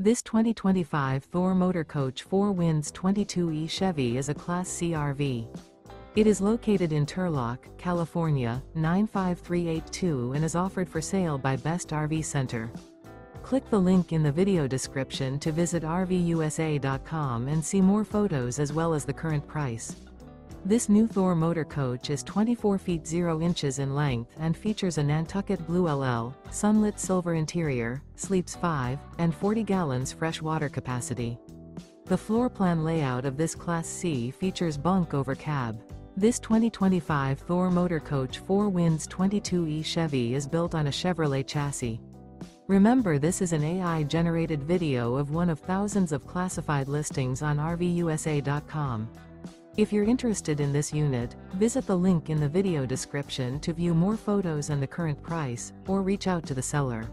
This 2025 Thor Motor Coach 4 Winds 22E Chevy is a Class C RV. It is located in Turlock, California, 95382 and is offered for sale by Best RV Center. Click the link in the video description to visit RVUSA.com and see more photos as well as the current price. This new Thor motor coach is 24 feet 0 inches in length and features a Nantucket Blue LL, sunlit silver interior, sleeps 5, and 40 gallons fresh water capacity. The floor plan layout of this Class C features bunk over cab. This 2025 Thor motor coach 4 Winds 22E Chevy is built on a Chevrolet chassis. Remember this is an AI-generated video of one of thousands of classified listings on RVUSA.com. If you're interested in this unit, visit the link in the video description to view more photos and the current price, or reach out to the seller.